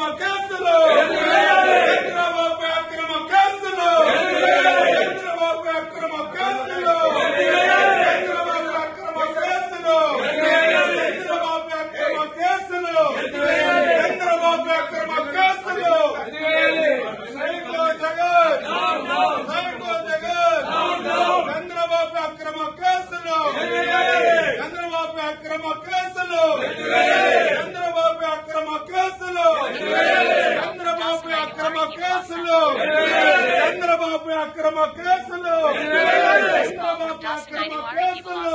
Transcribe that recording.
అక్రమ కేసులు చంద్రబాబు అక్రమ కేసులు చంద్రబాబు అక్రమ కేసులు చంద్రబాబు అక్రమ కేసులు చంద్రబాబు అక్రమ కేసులు చంద్రబాబు అక్రమ కేసులు సైకో జగన్ సైకో జగన్ చంద్రబాబు అక్రమ అక్రమ కేసులు. చంద్రబాబు అక్రమ కేసులు కేసులు.